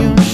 you.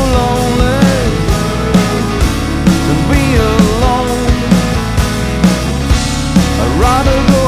A rattle